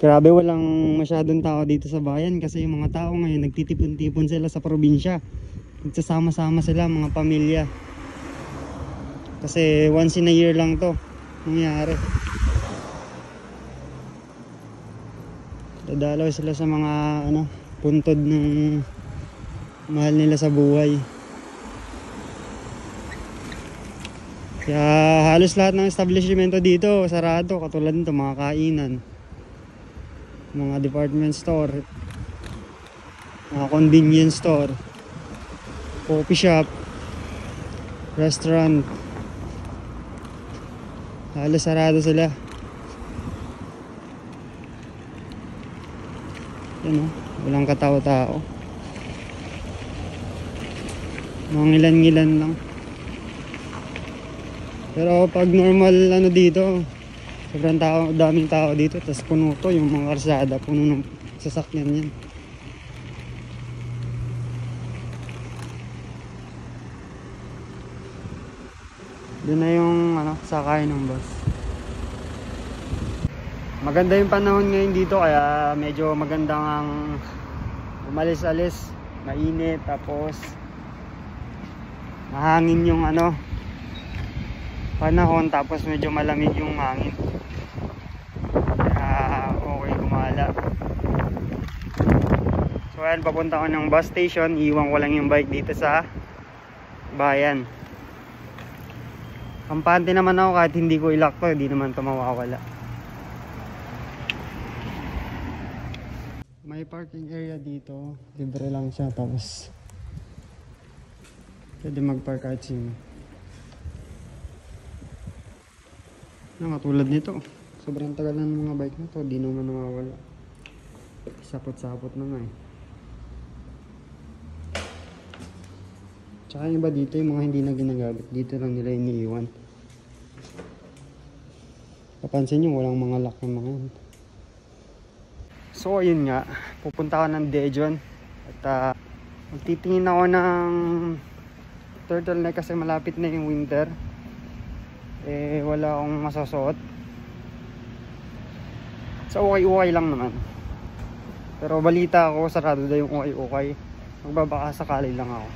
Grabe walang masyadong tao dito sa bayan kasi yung mga tao ngayon nagtitipon-tipon sila sa probinsya. Nagsasama-sama sila mga pamilya. Kasi once in a year lang to nangyari. Dadalaw sila sa mga ano puntod ng mahal nila sa buhay. Kaya halos lahat ng establishmento dito sarado katulad nito mga kainan mga department store. Mga convenience store. Coffee shop. Restaurant. Halos sarado sila. Yan o walang katao-tao. Mga ngilan-ngilan lang. Pero pag normal ano dito sobrang tao, daming tao dito tapos puno to yung mga karsada puno ng sasakyan yan. Doon na yung ano, sakay ng bus. Maganda yung panahon ngayon dito kaya medyo magandang ang umalis-alis mainit tapos mahangin yung ano panahon tapos medyo malamig yung hangin. Kaya okay gumala. So ayan papunta ko ng bus station. Iwan ko lang yung bike dito sa bayan. Kampante naman ako kahit hindi ko ilak to hindi naman to mawawala. May parking area dito libre lang siya tapos pwede mag-park kahit sino na katulad nito. Sobrang tagal ng mga bike na to di naman nawawala. Sapot-sapot na nga eh. Tsaka yung iba dito yung mga hindi na ginagamit dito lang nila iniiwan. Papansin nyo walang mga lock ng mga yan. So ayun nga pupunta ako ng Dejon. At uh, magtitingin ako ng turtleneck kasi malapit na yung winter eh wala akong masasuot. So okay okay lang naman. Pero balita ako sarado daw yung okay magbabaka sakali lang ako.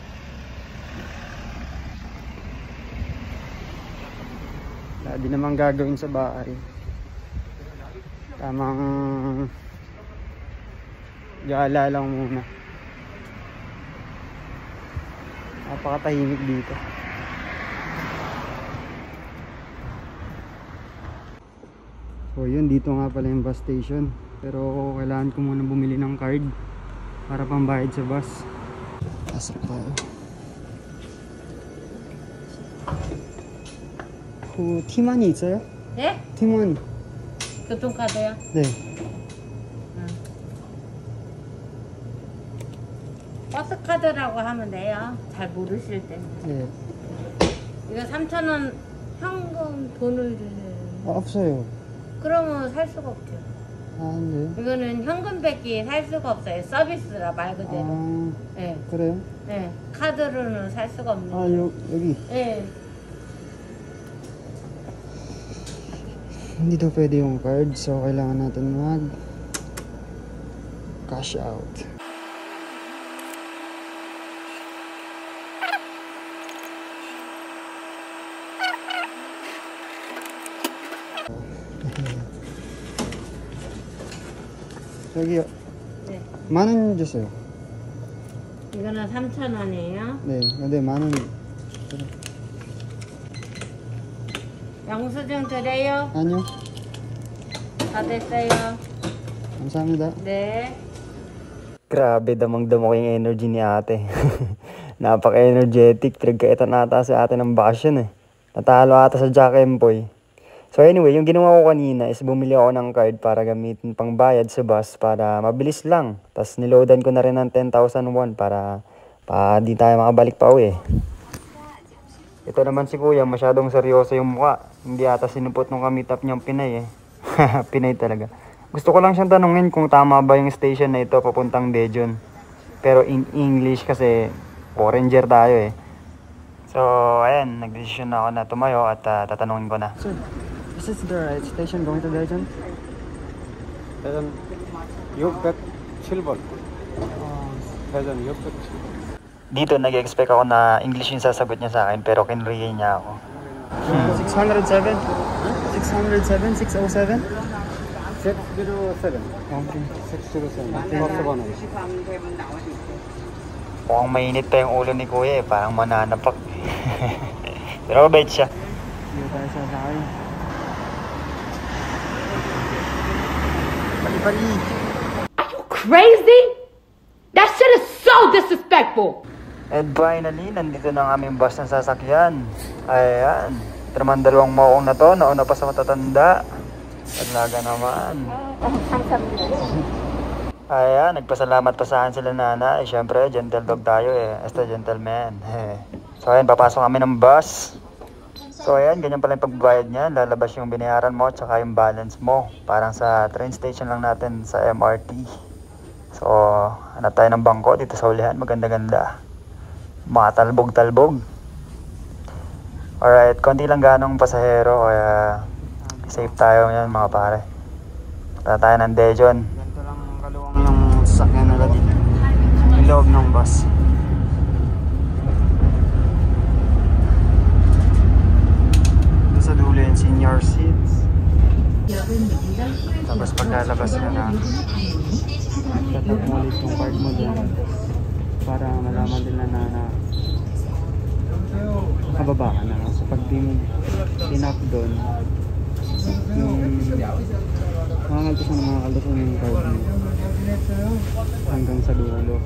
Wala naman gagawin sa bahay. Tamang gala lang muna. Napakatahimik dito So yun, dito nga pala yung bus station. Pero kailangan ko muna bumili ng card para pambayad sa bus. Pasok tayo. 그 티만이 있어요? 네? 티만. 교통카드요? 네. 버스 카드라고 하면 돼요. 잘 모르실 때. 네. 이거 3,000원 현금 돈을 주세요. 아, 없어요. 그러면 살 수가 없죠. 아, 네. 이거는 현금밖에 살 수가 없어요. 서비스라 말 그대로. 아, 네. 그래요? 네. 카드로는 살 수가 없는. 아, 요, 여기. 네. Hindi daw pwede yung card, so kailangan natin mag cash out. 여기요. 네. 만원 주세요. 이거는 3,000원이에요. 네, 근데 만 원. 영수증 드려요. 아니요. 다 됐어요. 감사합니다. 네. Grabe, damang-damo yung energy ni ate. Napaka-energetic. Pinagkaitan ata sa ate ng bakasyon eh. Natalo ata sa Jack Empoy. So anyway, yung ginawa ko kanina is bumili ako ng card para gamitin pang bayad sa bus para mabilis lang. Tapos niloadan ko na rin ng 10,000 won para pa di tayo makabalik pa uwi. Ito naman si kuya, masyadong seryoso yung mukha. Hindi ata sinupot nung kamitap niyang Pinay eh. Pinay talaga. Gusto ko lang siyang tanungin kung tama ba yung station na ito papuntang Dejon. Pero in English kasi foreigner tayo eh. So, ayan, nagdesisyon na ako na tumayo at ah, tatanungin ko na. This is the right station going to Daejeon. Daejeon, Yukbek Chilbon. Daejeon, Yukbek Chilbon. Dito, nag-expect ako na English yung sasagot niya sa akin, pero kinriye niya ako. Hmm. 607? 607? 607? 607. Okay. 607. Mukhang mainit pa yung ulo ni Kuya eh. Parang mananapak. pero bait siya. Dito tayo sa sakay. Sasakay. Pali-pali. crazy? That shit is so disrespectful. And finally, nandito na ang aming bus ng sasakyan. Ayan. Ito naman dalawang maong na to, nauna pa sa matatanda. Talaga naman. Ayan, nagpasalamat pa sa akin sila nana. Eh, syempre, gentle dog tayo eh. Basta gentleman. so ayan, papasok kami ng bus. So ayan, ganyan pala yung pagbabayad niya. Lalabas yung binayaran mo tsaka yung balance mo. Parang sa train station lang natin sa MRT. So, hanap tayo ng bangko dito sa ulihan. Maganda-ganda. Mga talbog-talbog. Alright, konti lang ganong pasahero. Kaya safe tayo yan mga pare. Punta tayo ng Dejon. Ganito lang kaluwang yung sasakyan nila dito. Yung loob ng bus. Doon sa senior seats. Tapos paglalabas ka na, tatap mo ulit yung card mo doon para malaman nila na na nakababa ka na. So pag di mo tinap doon, yung makakaltasan na makakaltasan yung card mo hanggang sa dulo.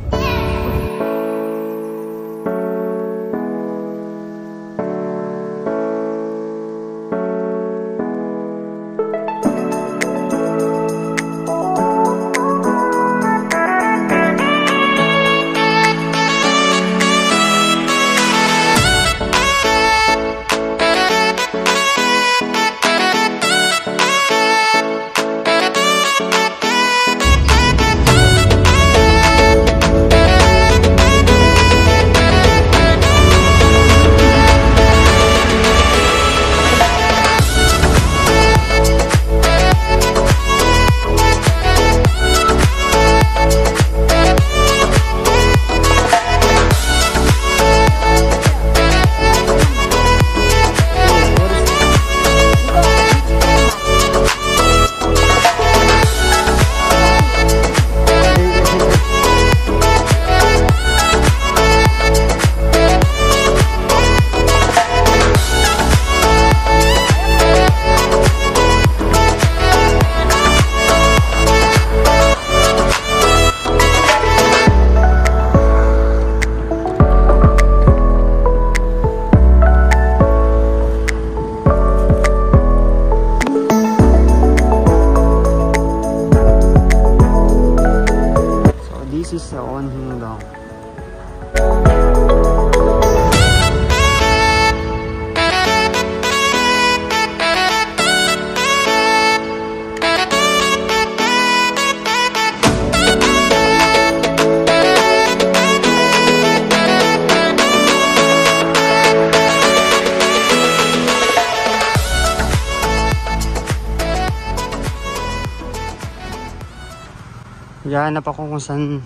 Yahanap ako kung saan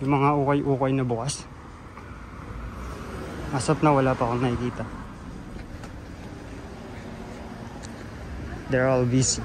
yung mga ukay-ukay na bukas. Asap na wala pa akong nakikita. They're all busy.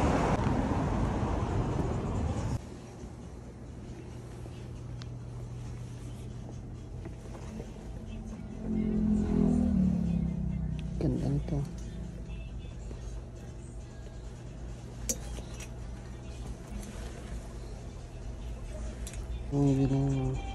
终于到了。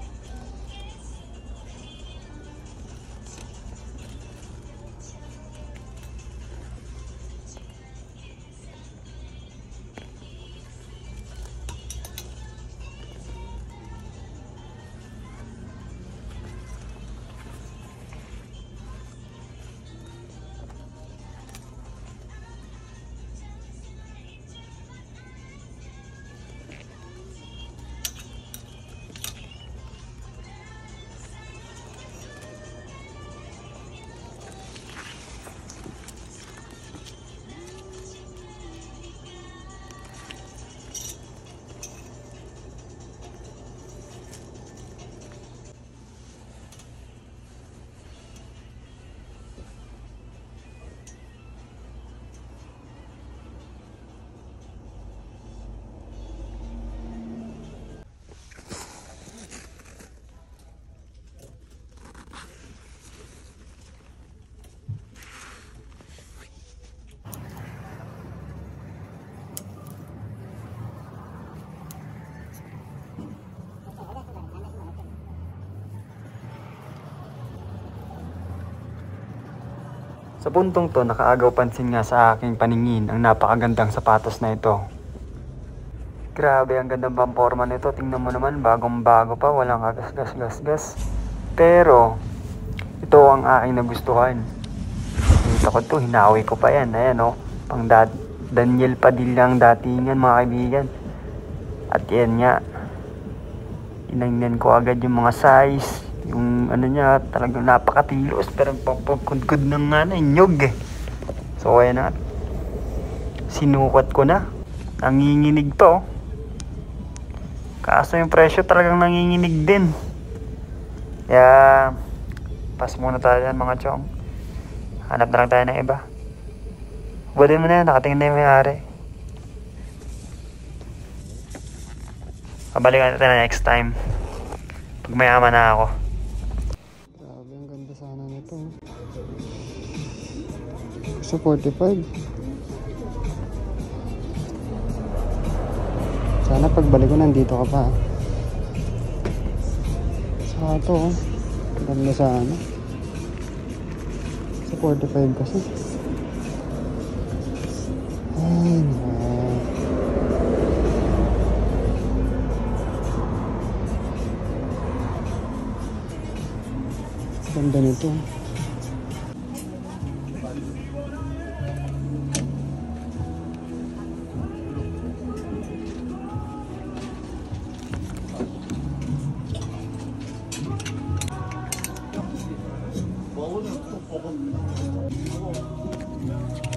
Sa puntong to, nakaagaw pansin nga sa aking paningin ang napakagandang sapatos na ito. Grabe, ang gandang pamporma nito. Tingnan mo naman, bagong bago pa, walang kagas-gas-gas-gas. Pero, ito ang aking nagustuhan. Nakita ko to, hinawi ko pa yan. Ayan o, pang da- Daniel Padilla ang datingan mga kaibigan. At yan nga, inangnan ko agad yung mga size, yung ano niya, talagang napakatilos, pero pagpagkudkod ng ano, nyog eh. So, ayan na. Sinukat ko na. Nanginginig to. Kaso yung presyo talagang nanginginig din. Kaya, pass muna tayo dyan mga chong. Hanap na lang tayo ng iba. Pwede mo na yan, nakatingin na yung may-ari. Pabalikan natin na next time. Pag mayaman na ako. Sa 45. Sana pagbalik ko nandito ka pa. Saka ito, oh. Ganda sana. Sa 45 kasi. Ay, naku. Ganda nito. Thank you.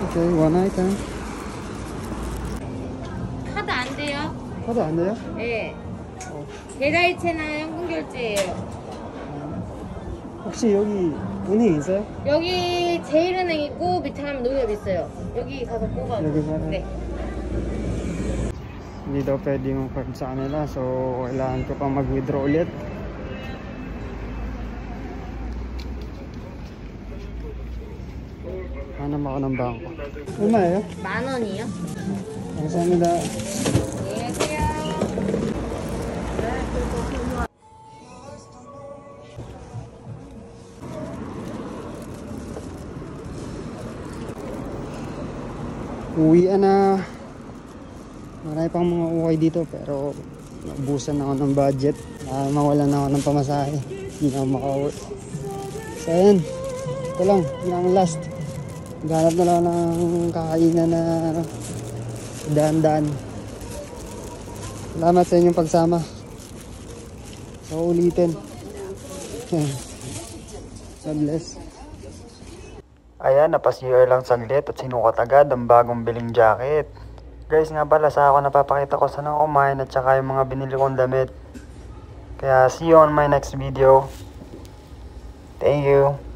Okay, one item. 카드 안 돼요? 카드 안 돼요? 네. 계좌이체나 현금 결제예요. 혹시 여기 은행 있어요? 여기 제일은행 있고 밑에 가면 농협 있어요. 여기 가서 뽑아. 여기 가면? 네. Hindi daw pwede yung card sa kanila. So, kailangan ko pang mag-withdraw ulit. Hanap ako ng bangko. Ano Umayo? Eh? Paano niyo? Ang saan nila? Uwi na. Marami pang mga ukay dito pero naubusan ako ng budget. Uh, mawalan ako ng pamasahe. Hindi na ako makauwi. So ayan. Ito lang. Yan last. Ganap na lang ng kakainan na daan-daan. Salamat sa inyong pagsama. So ulitin. God bless. Ayan, napas-year lang saglit at sinukat agad ang bagong biling jacket. Guys, nga pala sa ako napapakita ko saan ako kumain at saka yung mga binili kong damit. Kaya see you on my next video. Thank you.